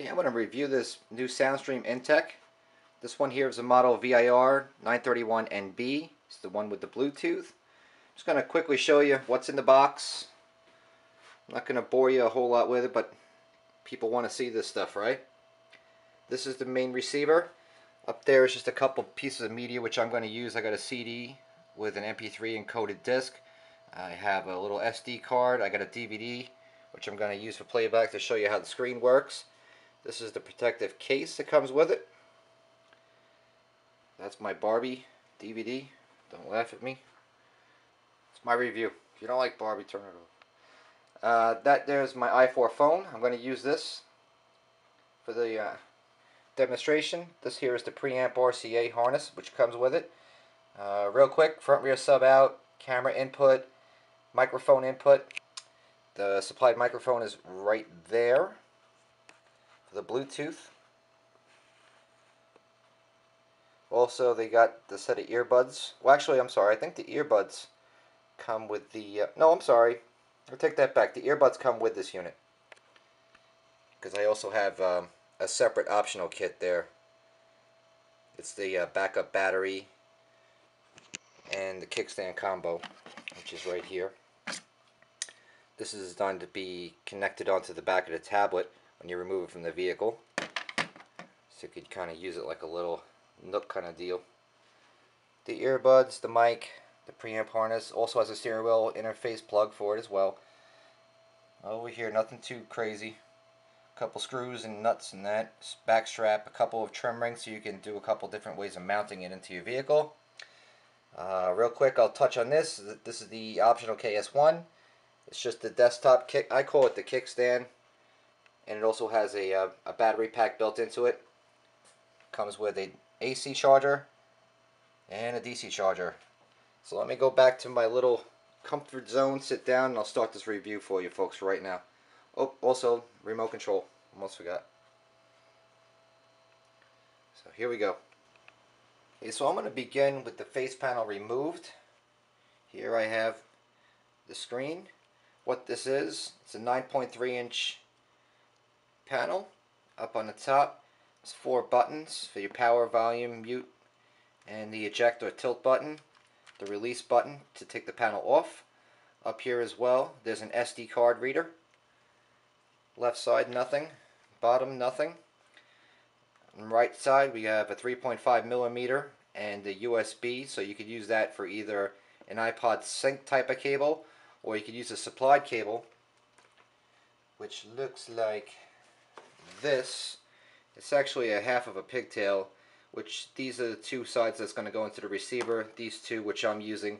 Okay, I'm going to review this new Soundstream Inteq. This one here is a model VR 931NB. It's the one with the Bluetooth. I'm Just going to quickly show you what's in the box. I'm not going to bore you a whole lot with it, but people want to see this stuff, right? This is the main receiver. Up there is just a couple pieces of media which I'm going to use. I got a CD with an MP3 encoded disc. I have a little SD card. I got a DVD which I'm going to use for playback to show you how the screen works. This is the protective case that comes with it. That's my Barbie DVD. Don't laugh at me. It's my review. If you don't like Barbie, turn it off. Uh, that there's my i4 phone. I'm going to use this for the uh, demonstration. This here is the preamp RCA harness, which comes with it. Uh, real quick, front rear sub out, camera input, microphone input. The supplied microphone is right there the Bluetooth. Also, they got the set of earbuds. Well, actually, I'm sorry. I think the earbuds come with the... Uh, no, I'm sorry. I'll take that back. The earbuds come with this unit. Because I also have um, a separate optional kit there. It's the uh, backup battery and the kickstand combo, which is right here. This is designed to be connected onto the back of the tablet when you remove it from the vehicle. So you could kind of use it like a little nook kind of deal. The earbuds, the mic, the preamp harness, also has a steering wheel interface plug for it as well. Over here, nothing too crazy. A couple screws and nuts and that. Back strap, a couple of trim rings so you can do a couple different ways of mounting it into your vehicle. Uh, real quick, I'll touch on this. This is the optional KS1. It's just the desktop kick. I call it the kickstand and it also has a, uh, a battery pack built into it. Comes with a AC charger and a DC charger. So let me go back to my little comfort zone, sit down, and I'll start this review for you folks right now. Oh, also, remote control. Almost forgot. So here we go. Okay, so I'm going to begin with the face panel removed. Here I have the screen. What this is, it's a 9.3 inch panel up on the top. There's four buttons for your power, volume, mute, and the eject or tilt button. The release button to take the panel off. Up here as well, there's an SD card reader. Left side, nothing. Bottom, nothing. On right side, we have a 3.5 millimeter and a USB, so you could use that for either an iPod sync type of cable, or you could use a supplied cable, which looks like this, it's actually a half of a pigtail, which these are the two sides that's going to go into the receiver. These two, which I'm using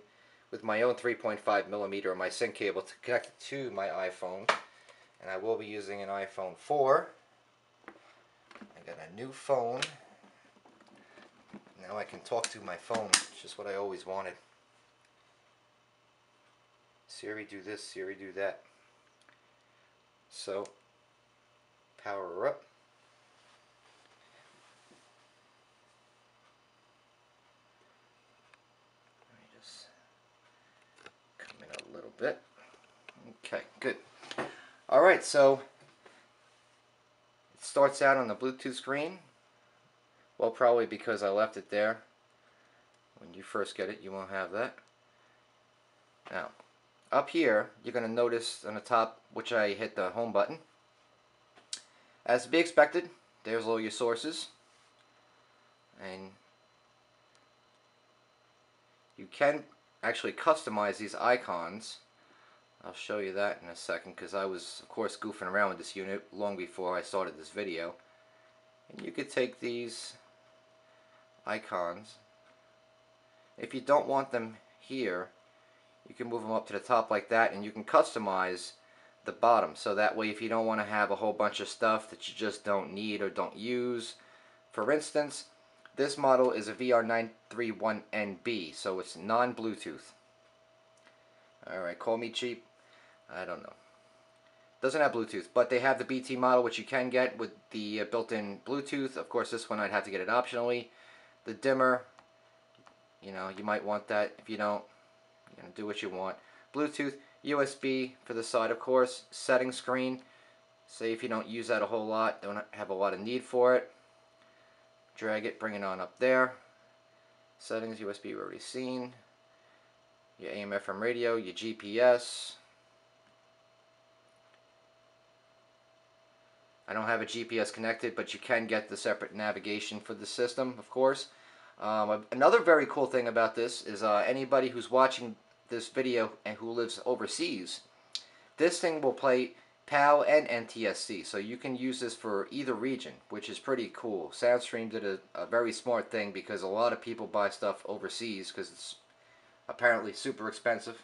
with my own 3.5 millimeter my sync cable to connect it to my iPhone. And I will be using an iPhone 4. I got a new phone. Now I can talk to my phone, which is what I always wanted. Siri do this, Siri do that. So power up. Let me just come in a little bit. Okay, good. Alright, so it starts out on the Bluetooth screen. Well, probably because I left it there. When you first get it, you won't have that. Now, up here, you're going to notice on the top, which I hit the home button, as to be expected, there's all your sources. And you can actually customize these icons. I'll show you that in a second because I was, of course, goofing around with this unit long before I started this video. And you could take these icons. If you don't want them here, you can move them up to the top like that and you can customize the bottom. So that way if you don't want to have a whole bunch of stuff that you just don't need or don't use for instance this model is a VR931NB so it's non-Bluetooth. Alright call me cheap. I don't know. Doesn't have Bluetooth but they have the BT model which you can get with the uh, built-in Bluetooth. Of course this one I'd have to get it optionally. The dimmer you know you might want that. If you don't you know, do what you want. Bluetooth USB for the side, of course. Setting screen. Say if you don't use that a whole lot, don't have a lot of need for it, drag it, bring it on up there. Settings, USB we've already seen. Your AM FM radio, your GPS. I don't have a GPS connected, but you can get the separate navigation for the system, of course. Um, another very cool thing about this is uh, anybody who's watching this video and who lives overseas, this thing will play PAL and NTSC, so you can use this for either region, which is pretty cool. Soundstream did a, a very smart thing because a lot of people buy stuff overseas because it's apparently super expensive.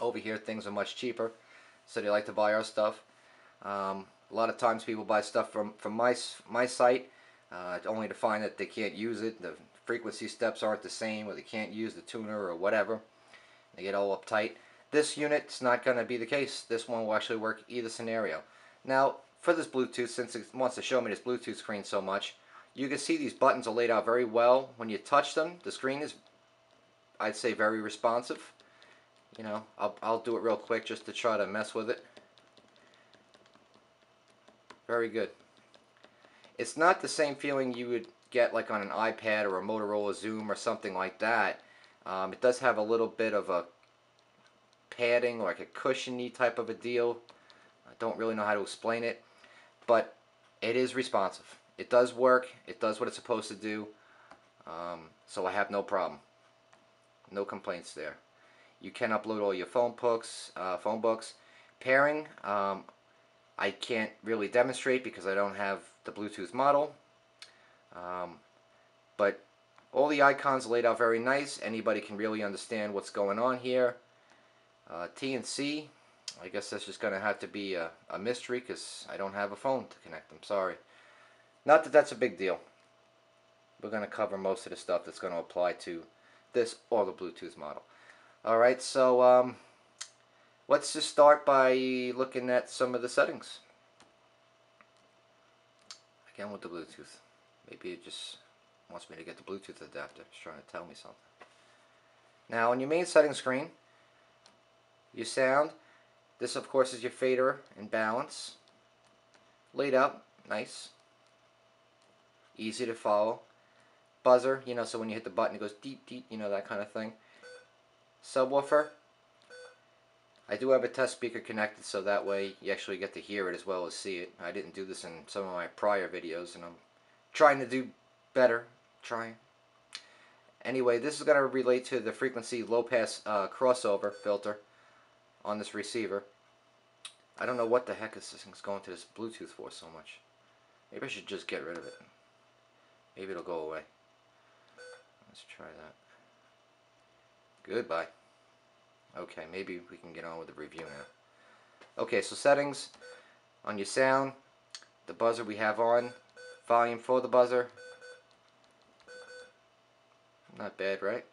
Over here, things are much cheaper, so they like to buy our stuff. Um, a lot of times people buy stuff from, from my, my site uh, only to find that they can't use it. The frequency steps aren't the same or they can't use the tuner or whatever. They get all uptight. This unit's not going to be the case. This one will actually work either scenario. Now, for this Bluetooth, since it wants to show me this Bluetooth screen so much, you can see these buttons are laid out very well. When you touch them, the screen is, I'd say, very responsive. You know, I'll, I'll do it real quick just to try to mess with it. Very good. It's not the same feeling you would get like on an iPad or a Motorola Xoom or something like that. Um, it does have a little bit of a padding, like a cushiony type of a deal. I don't really know how to explain it, but it is responsive. It does work. It does what it's supposed to do. Um, so I have no problem. No complaints there. You can upload all your phone books. Uh, phone books. Pairing. Um, I can't really demonstrate because I don't have the Bluetooth model. Um, but all the icons laid out very nice. Anybody can really understand what's going on here. Uh, TNC, I guess that's just going to have to be a, a mystery because I don't have a phone to connect them. Sorry. Not that that's a big deal. We're going to cover most of the stuff that's going to apply to this or the Bluetooth model. Alright, so um, let's just start by looking at some of the settings. Again with the Bluetooth. Maybe it just wants me to get the Bluetooth adapter. It's trying to tell me something. Now on your main settings screen, your sound, this of course is your fader and balance. Laid out, nice. Easy to follow. Buzzer, you know, so when you hit the button it goes deep, deep, you know, that kind of thing. Subwoofer, I do have a test speaker connected so that way you actually get to hear it as well as see it. I didn't do this in some of my prior videos and I'm trying to do better. Trying. Anyway, this is going to relate to the frequency low pass uh, crossover filter on this receiver. I don't know what the heck is this thing's going to this Bluetooth for so much. Maybe I should just get rid of it. Maybe it'll go away. Let's try that. Goodbye. Okay, maybe we can get on with the review now. Okay, so settings on your sound, the buzzer we have on, volume for the buzzer. Not bad, right?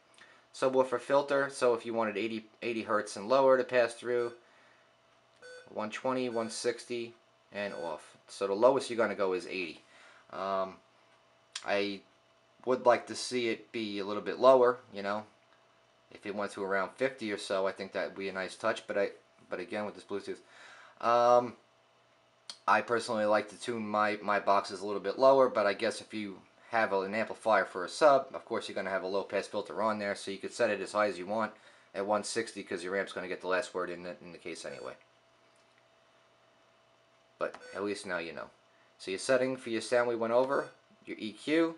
Subwoofer filter, so if you wanted 80, 80 hertz and lower to pass through, 120, 160, and off. So the lowest you're going to go is 80. Um, I would like to see it be a little bit lower, you know, if it went to around 50 or so, I think that would be a nice touch. But I, but again, with this Bluetooth, um, I personally like to tune my my boxes a little bit lower. But I guess if you have an amplifier for a sub, of course you're going to have a low pass filter on there, so you could set it as high as you want at 160 because your amp's going to get the last word in the, in the case anyway. But at least now you know. So your setting for your sound we went over, your EQ,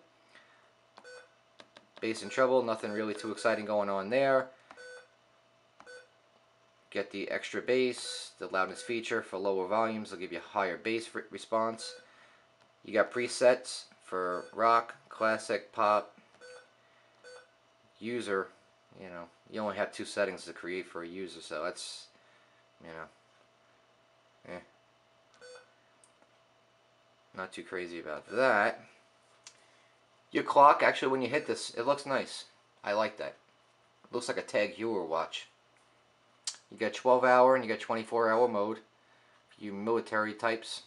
bass and treble, nothing really too exciting going on there. Get the extra bass, the loudness feature for lower volumes will give you a higher bass response. You got presets for rock, classic, pop, user, you know, you only have two settings to create for a user, so that's, you know, eh. Not too crazy about that. Your clock, actually when you hit this, it looks nice. I like that. It looks like a Tag Heuer watch. You got 12 hour and you got 24 hour mode. You military types.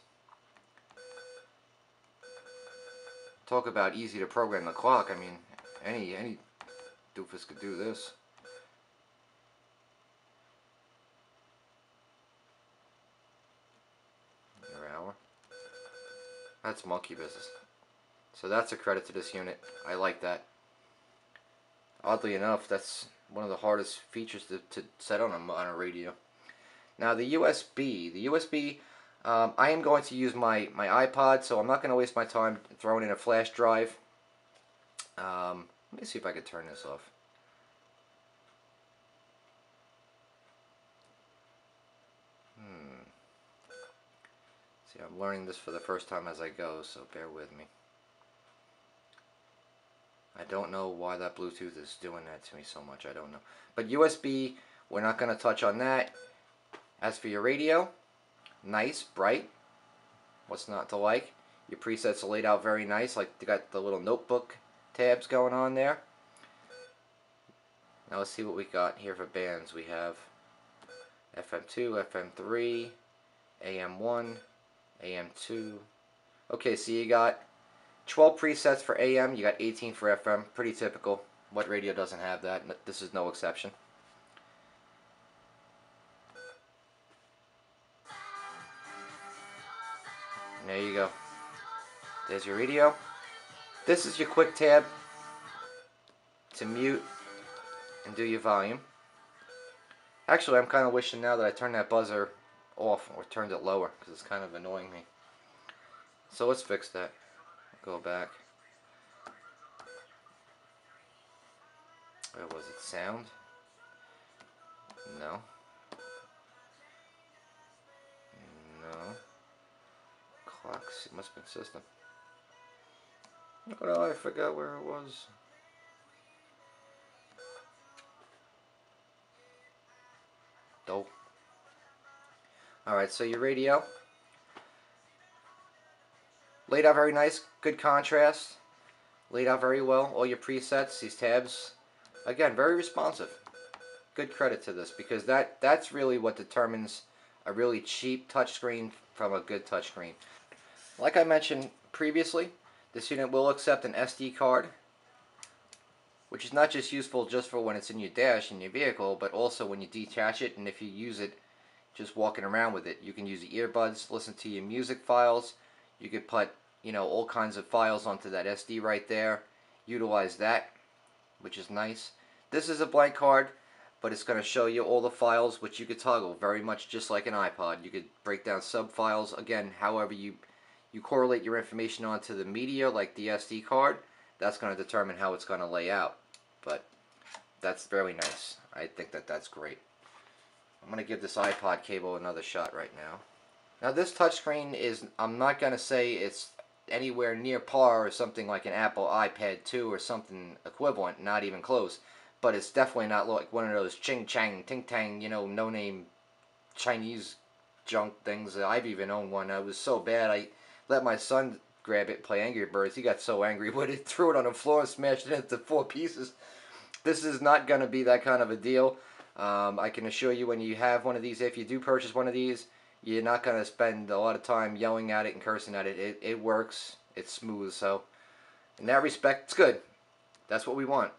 Talk about easy to program the clock. I mean, any any doofus could do this. Your hour. That's monkey business. So that's a credit to this unit. I like that. Oddly enough, that's one of the hardest features to, to set on a, on a radio. Now the USB. The USB, um, I am going to use my, my iPod, so I'm not going to waste my time throwing in a flash drive. Um, let me see if I can turn this off. Hmm. See, I'm learning this for the first time as I go, so bear with me. I don't know why that Bluetooth is doing that to me so much. I don't know. But USB, we're not going to touch on that. As for your radio, nice, bright. What's not to like? Your presets are laid out very nice. Like you got the little notebook tabs going on there. Now let's see what we got here for bands. We have FM2, FM3, AM1, AM2. Okay, so you got 12 presets for AM, you got 18 for FM. Pretty typical. What radio doesn't have that? This is no exception. There you go. There's your radio. This is your quick tab to mute and do your volume. Actually, I'm kind of wishing now that I turned that buzzer off or turned it lower because it's kind of annoying me. So let's fix that. Go back. Where was it? Sound? No. No. Clocks. It must have been system. Oh, I forgot where it was. Dope. Alright, so your radio. Laid out very nice, good contrast. Laid out very well. All your presets, these tabs. Again, very responsive. Good credit to this because that that's really what determines a really cheap touchscreen from a good touchscreen. Like I mentioned previously, this unit will accept an SD card, which is not just useful just for when it's in your dash in your vehicle, but also when you detach it and if you use it just walking around with it. You can use the earbuds, listen to your music files, you could put, you know, all kinds of files onto that SD right there. Utilize that, which is nice. This is a blank card, but it's going to show you all the files which you could toggle very much just like an iPod. You could break down sub files again, however you you correlate your information onto the media like the SD card. That's going to determine how it's going to lay out. But that's very nice. I think that that's great. I'm going to give this iPod cable another shot right now. Now this touchscreen is, I'm not going to say it's anywhere near par or something like an Apple iPad 2 or something equivalent, not even close. But it's definitely not like one of those ching chang, ting tang, you know, no name Chinese junk things. I've even owned one. I was so bad, I let my son grab it play Angry Birds. He got so angry with it, threw it on the floor and smashed it into four pieces. This is not going to be that kind of a deal. Um, I can assure you when you have one of these, if you do purchase one of these, you're not going to spend a lot of time yelling at it and cursing at it. It, it works. It's smooth. So in that respect, it's good. That's what we want.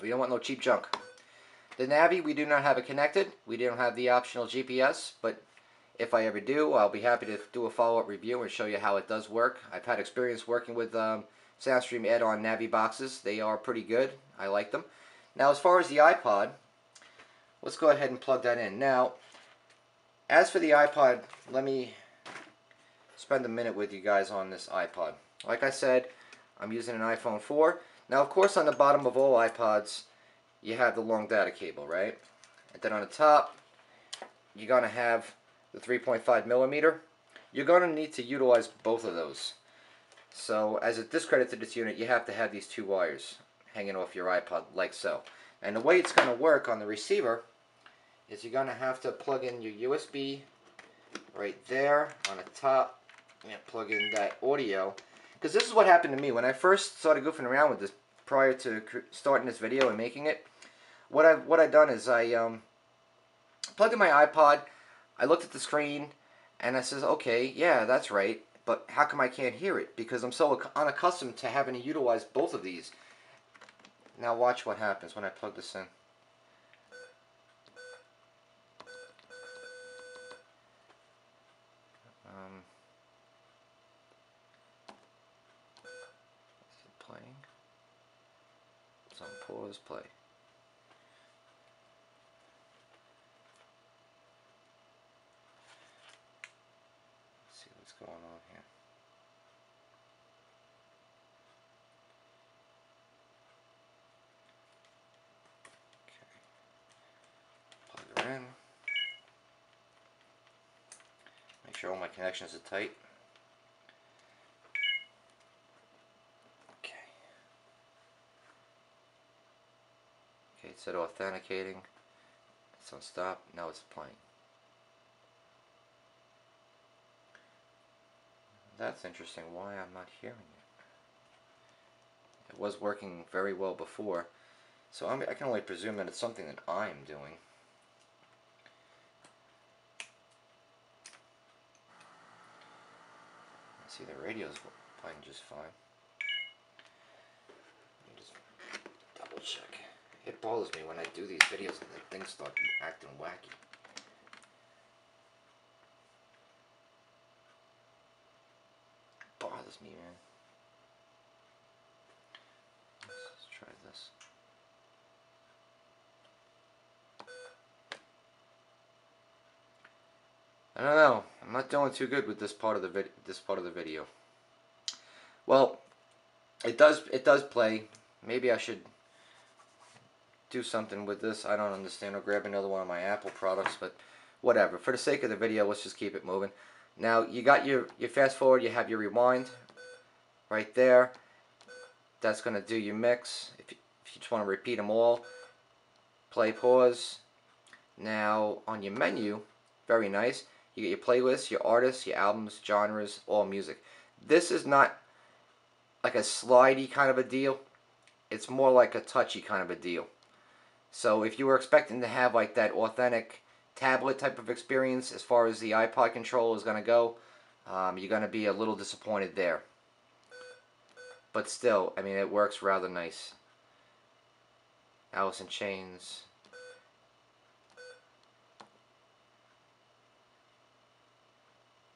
We don't want no cheap junk. The Navi, we do not have it connected. We don't have the optional GPS, but if I ever do, I'll be happy to do a follow-up review and show you how it does work. I've had experience working with um, SoundStream Ed on Navi boxes. They are pretty good. I like them. Now, as far as the iPod, let's go ahead and plug that in. Now, as for the iPod, let me spend a minute with you guys on this iPod. Like I said, I'm using an iPhone 4. Now, of course, on the bottom of all iPods, you have the long data cable, right? And then on the top, you're going to have the 3.5 millimeter. You're going to need to utilize both of those. So, as a discredit to this unit, you have to have these two wires hanging off your iPod like so. And the way it's going to work on the receiver is you're going to have to plug in your USB right there on the top and plug in that audio. Because this is what happened to me. When I first started goofing around with this prior to starting this video and making it, what I what I done is I um, plugged in my iPod, I looked at the screen and I says, okay, yeah, that's right, but how come I can't hear it? Because I'm so unaccustomed to having to utilize both of these. Now watch what happens when I plug this in. Um, is it playing? Some pause play. Going on here. Okay. Plug her in. Make sure all my connections are tight. Okay. Okay, it said authenticating. It's on stop. Now it's playing. That's interesting. Why I'm not hearing it. It was working very well before. So I'm, I can only presume that it's something that I'm doing. see the radio's playing just fine. Just double check. It bothers me when I do these videos and the things start acting wacky. It bothers me, man. Let's try this. I don't know. I'm not doing too good with this part of the vid this part of the video. Well, it does it does play. Maybe I should do something with this. I don't understand. I'll grab another one of my Apple products, but whatever. For the sake of the video, let's just keep it moving. Now, you got your, your fast forward, you have your rewind right there. That's going to do your mix. If you, if you just want to repeat them all, play pause. Now, on your menu, very nice. You get your playlists, your artists, your albums, genres, all music. This is not like a slidey kind of a deal. It's more like a touchy kind of a deal. So if you were expecting to have like that authentic tablet type of experience as far as the iPod control is going to go, um, you're going to be a little disappointed there. But still, I mean, it works rather nice. Alice in Chains.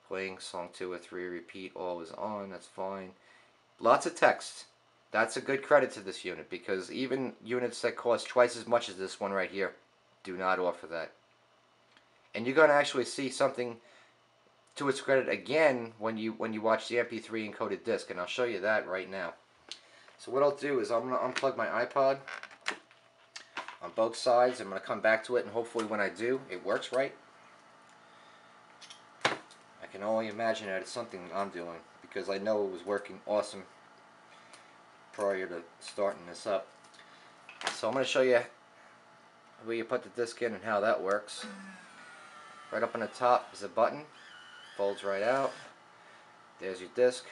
Playing song 2 or 3, repeat, all is on, that's fine. Lots of text. That's a good credit to this unit because even units that cost twice as much as this one right here do not offer that. And you're going to actually see something to its credit again when you when you watch the MP3 encoded disc and I'll show you that right now. So what I'll do is I'm going to unplug my iPod on both sides. I'm going to come back to it and hopefully when I do it works right. I can only imagine that it's something I'm doing because I know it was working awesome prior to starting this up. So I'm going to show you where you put the disc in and how that works. Right up on the top is a button, folds right out. There's your disc.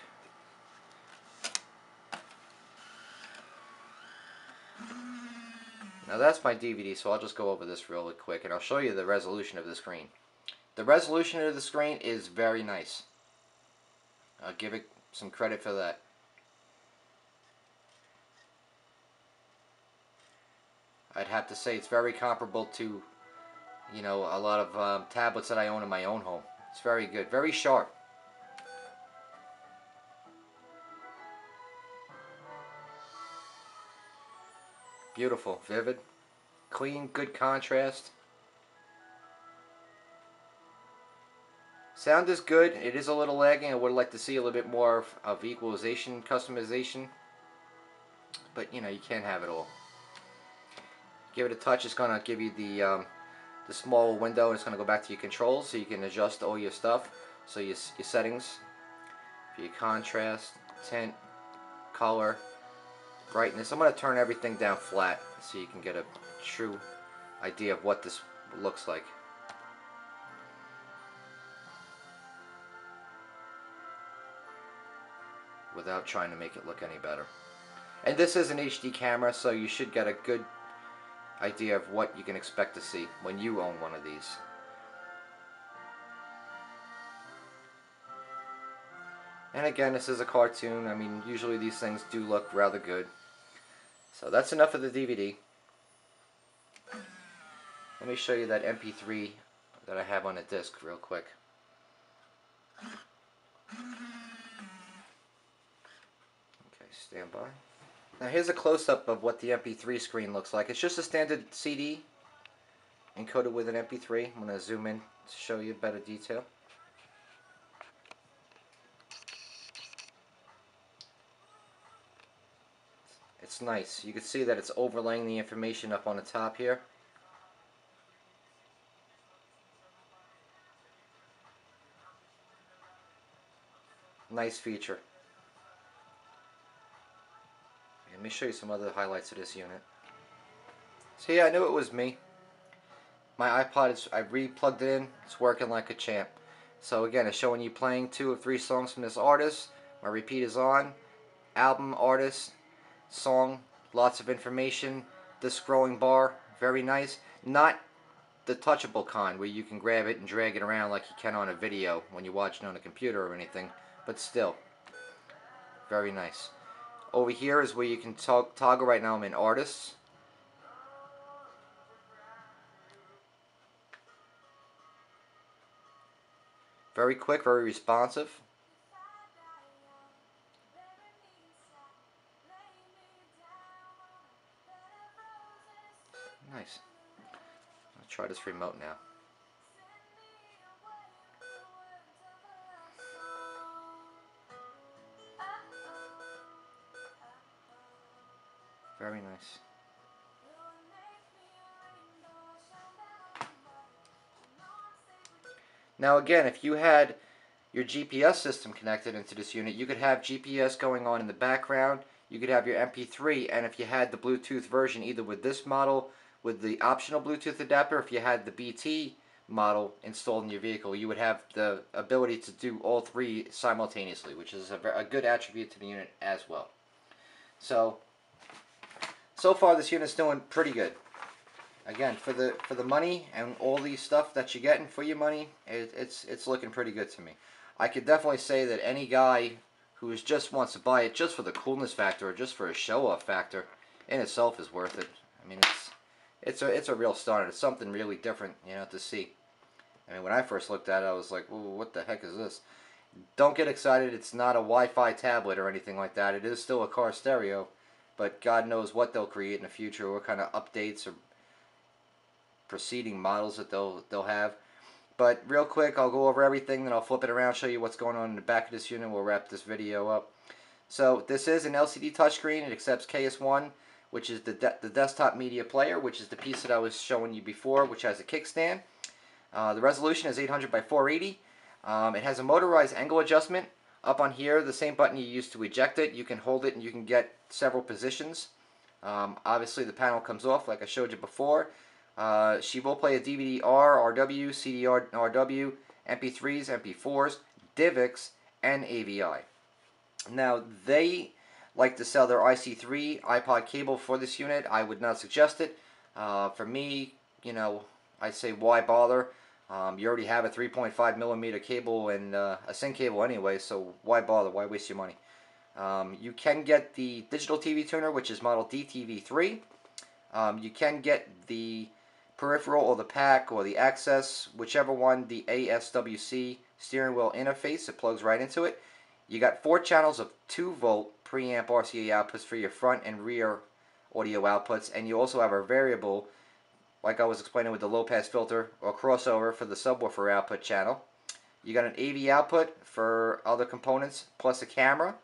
Now that's my DVD, so I'll just go over this really quick and I'll show you the resolution of the screen. The resolution of the screen is very nice. I'll give it some credit for that. I'd have to say it's very comparable to, you know, a lot of um, tablets that I own in my own home. It's very good, very sharp. Beautiful, vivid, clean, good contrast. Sound is good. It is a little lagging. I would like to see a little bit more of, of equalization, customization. But, you know, you can't have it all give it a touch, it's going to give you the um, the small window. is going to go back to your controls so you can adjust all your stuff. So your, your settings, your contrast, tint, color, brightness. I'm going to turn everything down flat so you can get a true idea of what this looks like. without trying to make it look any better. And this is an HD camera, so you should get a good idea of what you can expect to see when you own one of these. And again, this is a cartoon. I mean, usually these things do look rather good. So that's enough of the DVD. Let me show you that MP3 that I have on a disc real quick. Okay, stand by. Now here's a close-up of what the MP3 screen looks like. It's just a standard CD encoded with an MP3. I'm going to zoom in to show you better detail. It's nice. You can see that it's overlaying the information up on the top here. Nice feature. Let me show you some other highlights of this unit. See, yeah, I knew it was me. My iPod, is, I re-plugged it in. It's working like a champ. So again, it's showing you playing two or three songs from this artist. My repeat is on. Album, artist, song, lots of information. The scrolling bar, very nice. Not the touchable kind where you can grab it and drag it around like you can on a video when you're watching on a computer or anything. But still, very nice. Over here is where you can toggle right now I'm in artists. Very quick, very responsive. Nice. I'll try this remote now. Very nice. Now again, if you had your GPS system connected into this unit, you could have GPS going on in the background, you could have your MP3, and if you had the Bluetooth version, either with this model, with the optional Bluetooth adapter, if you had the BT model installed in your vehicle, you would have the ability to do all three simultaneously, which is a, a good attribute to the unit as well. So, so far this unit's doing pretty good. Again for the for the money and all these stuff that you're getting for your money it, it's it's looking pretty good to me. I could definitely say that any guy who just wants to buy it just for the coolness factor or just for a show off factor in itself is worth it. I mean it's it's a it's a real start. It's something really different you know to see. I mean when I first looked at it I was like what the heck is this? Don't get excited. It's not a Wi-Fi tablet or anything like that. It is still a car stereo but God knows what they'll create in the future what kind of updates or preceding models that they'll they'll have. But real quick, I'll go over everything, then I'll flip it around, show you what's going on in the back of this unit. We'll wrap this video up. So this is an LCD touchscreen. It accepts KS1, which is the, de the desktop media player, which is the piece that I was showing you before, which has a kickstand. Uh, the resolution is 800 by 480. Um, it has a motorized angle adjustment. Up on here, the same button you use to eject it, you can hold it and you can get several positions. Um, obviously the panel comes off like I showed you before. Uh, she will play a DVD-R, RW, CD-R, RW, MP3s, MP4s, DivX, and AVI. Now, they like to sell their IC3 iPod cable for this unit. I would not suggest it. Uh, for me, you know, I say why bother? Um, you already have a 3.5 millimeter cable and uh, a sync cable anyway, so why bother? Why waste your money? Um, you can get the digital TV tuner, which is model DTV3. Um, you can get the peripheral or the pack or the access, whichever one, the ASWC steering wheel interface, it plugs right into it. You got four channels of 2 volt preamp RCA outputs for your front and rear audio outputs, and you also have a variable, like I was explaining with the low pass filter or crossover for the subwoofer output channel. You got an AV output for other components, plus a camera.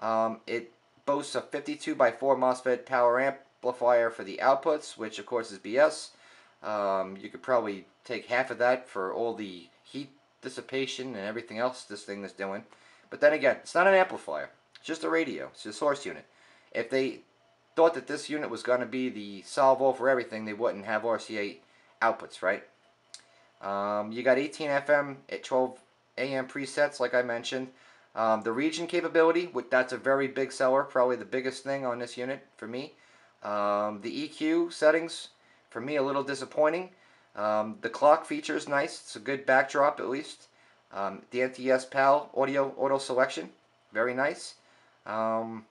Um, it boasts a 52 by 4 MOSFET power amplifier for the outputs, which of course is BS. Um, you could probably take half of that for all the heat dissipation and everything else this thing is doing. But then again, it's not an amplifier. It's just a radio. It's a source unit. If they thought that this unit was going to be the salvo for everything, they wouldn't have RCA outputs, right? Um, you got 18 FM at 12 AM presets, like I mentioned. Um, the region capability, that's a very big seller, probably the biggest thing on this unit for me. Um, the EQ settings, for me, a little disappointing. Um, the clock feature is nice. It's a good backdrop, at least. Um, the NTS PAL audio auto selection, very nice. Um,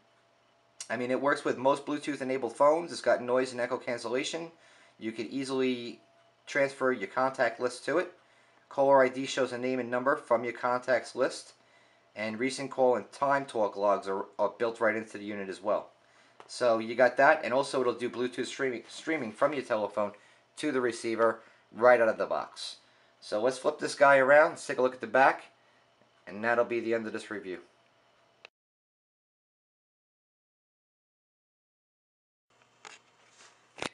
I mean, it works with most Bluetooth-enabled phones. It's got noise and echo cancellation. You could easily transfer your contact list to it. Caller ID shows a name and number from your contacts list. And recent call and time talk logs are, are built right into the unit as well. So you got that, and also it'll do Bluetooth streaming, streaming from your telephone to the receiver right out of the box. So let's flip this guy around, let's take a look at the back, and that'll be the end of this review.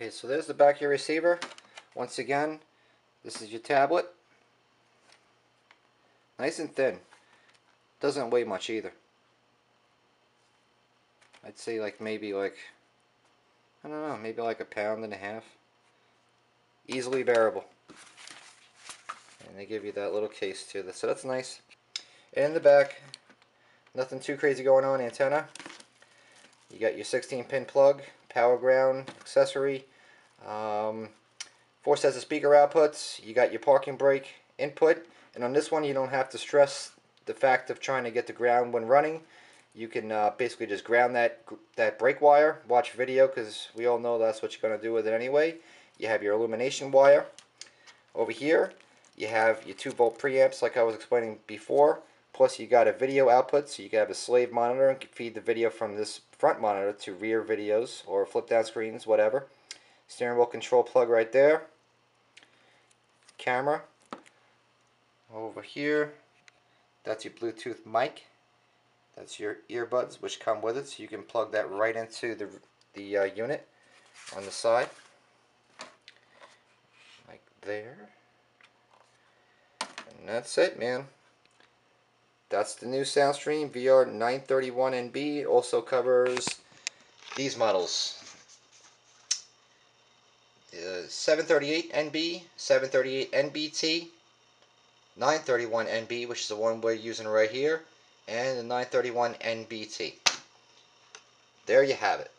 Okay, so there's the back of your receiver. Once again, this is your tablet. Nice and thin. Doesn't weigh much either. I'd say like maybe like, I don't know, maybe like a pound and a half. Easily bearable. And they give you that little case too. So that's nice. And in the back, nothing too crazy going on. Antenna. You got your 16 pin plug, power ground accessory, um, four sets of speaker outputs. You got your parking brake input. And on this one, you don't have to stress the fact of trying to get the ground when running. You can uh, basically just ground that that brake wire, watch video because we all know that's what you're going to do with it anyway. You have your illumination wire. Over here, you have your 2 volt preamps like I was explaining before. Plus you got a video output so you can have a slave monitor and feed the video from this front monitor to rear videos or flip down screens, whatever. Steering wheel control plug right there. Camera. Over here, that's your Bluetooth mic. That's your earbuds which come with it so you can plug that right into the, the uh, unit on the side. Like there. And that's it man. That's the new Soundstream VR931NB. Also covers these models. Uh, 738NB, 738NBT, 931NB, which is the one we're using right here, and the 931NBT. There you have it.